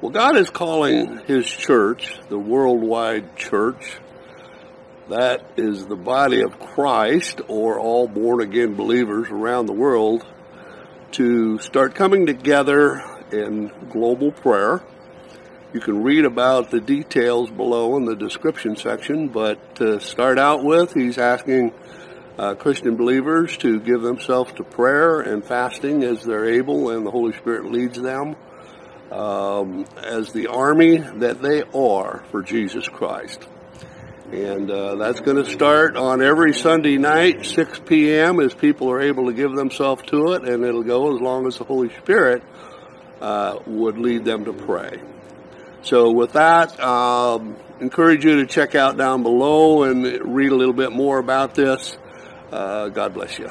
Well, God is calling His church, the worldwide church, that is the body of Christ or all born again believers around the world, to start coming together in global prayer. You can read about the details below in the description section, but to start out with, he's asking uh, Christian believers to give themselves to prayer and fasting as they're able and the Holy Spirit leads them um, as the army that they are for Jesus Christ. And uh, that's going to start on every Sunday night, 6 p.m., as people are able to give themselves to it, and it'll go as long as the Holy Spirit uh, would lead them to pray. So, with that, um, encourage you to check out down below and read a little bit more about this. Uh, God bless you.